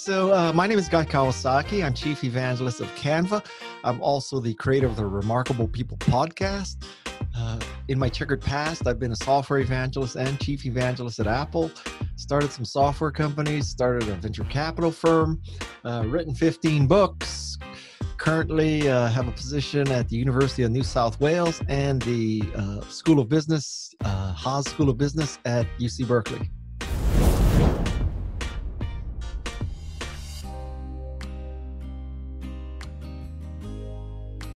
So, uh, my name is Guy Kawasaki. I'm Chief Evangelist of Canva. I'm also the creator of the Remarkable People podcast. Uh, in my checkered past, I've been a software evangelist and chief evangelist at Apple. Started some software companies, started a venture capital firm, uh, written 15 books. Currently, uh, have a position at the University of New South Wales and the uh, School of Business, uh, Haas School of Business at UC Berkeley.